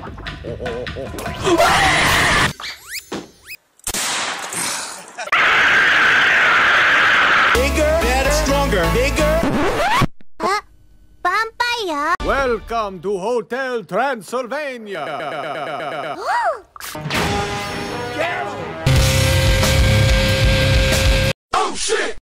Bigger, better, stronger, bigger. Vampire. Welcome to Hotel Transylvania. Oh.